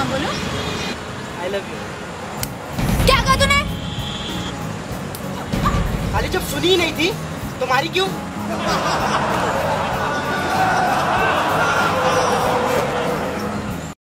हाँ बोलो। I love you क्या कहा तूने? खाली जब सुनी ही नहीं थी तुम्हारी क्यों?